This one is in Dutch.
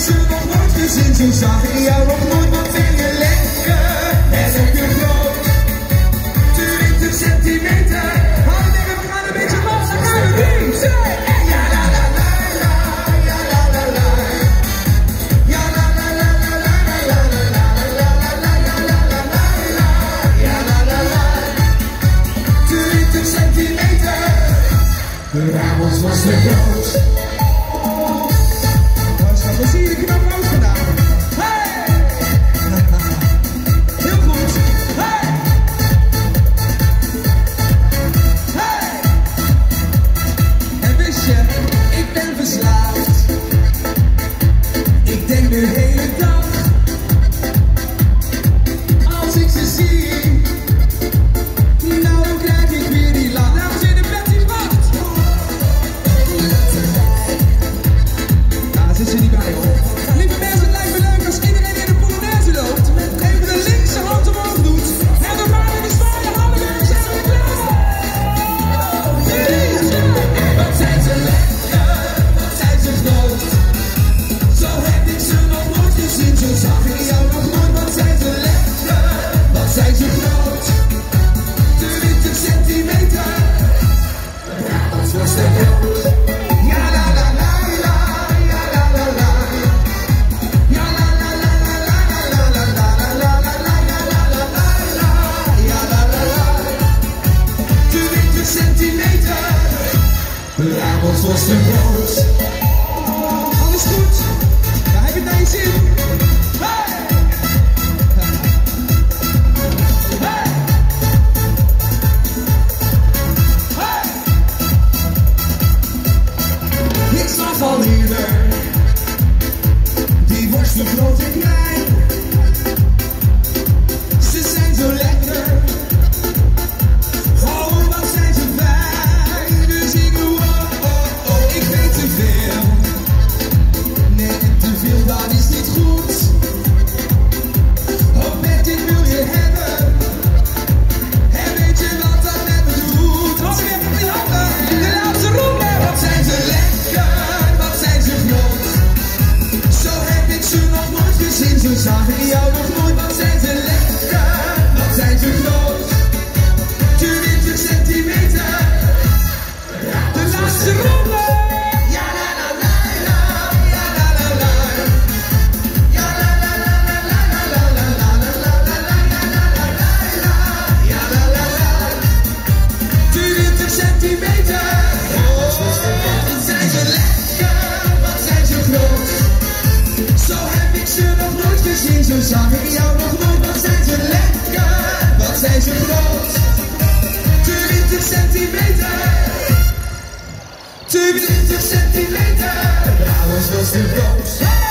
ze nog nooit gezien, zo zag ik jou nog nooit, wat ben je lekker en heb je groot. 20 centimeter, handen dingen, we gaan een beetje los, dan gaan we twee, en ja la la la la, ja la la la. Ja la la la la la la la la la la la la la ja la la la. 20 centimeter, de rabels was te groot. 20 centimeter, avond was te groot. Alles goed? Ja, heb je het zin? Hey! Hey! Hey! Ik snap van ieder, die worst groot en centimeter. Wat zijn ze lekker, wat zijn ze groot. Zo heb ik ze nog nooit gezien, zo zag ik jou nog nooit. Wat zijn ze lekker, wat zijn ze groot. 20 centimeter. 20 centimeter. Trouwens was de groot.